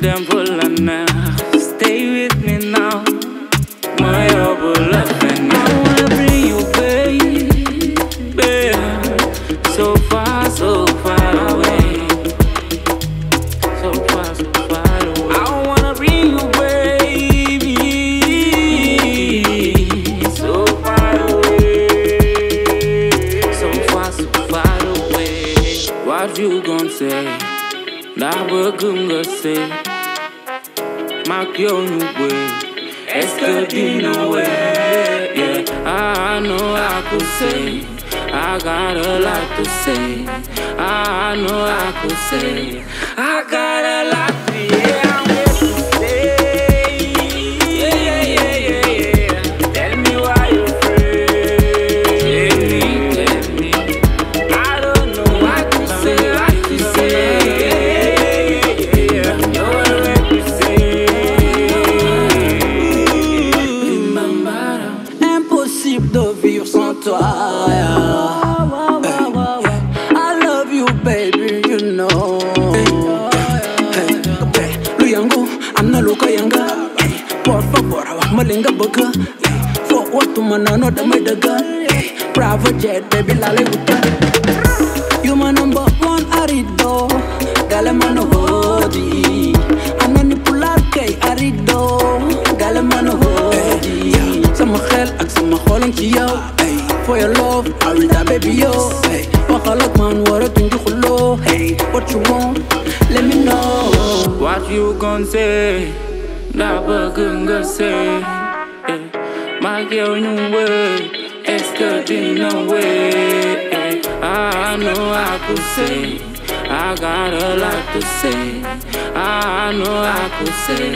dem fu la neex stay with me now. Ma yóbbu la feneen I wanna bring you baby. So far so far away. So far so far away. I wanna bring you baby. So far away. So far so far away. What you gonna say? Ndax bëgg nga say mak yow ñu way. dina wéy yeah I know I could say I got a lot to say I know I could say I got a lot Impossible de vivre sans toi. yeah. Eh, I love you, baby, you know. Eh, eh, hey, okay. Lu yangu, amna luka yanga. Por favor, malinga baga. For watu manano da may daga. Private jet, baby, lale uta. Your love, I die, baby, yo. Hey, man waratuñ di xuloo. Hey, what you want? Let me know. What you gon' say? Ndax bëgg nga say eh. Mag yow ñu wéy Est-ce que dina wéy eh. I know I could say I got a lot to say I know I could say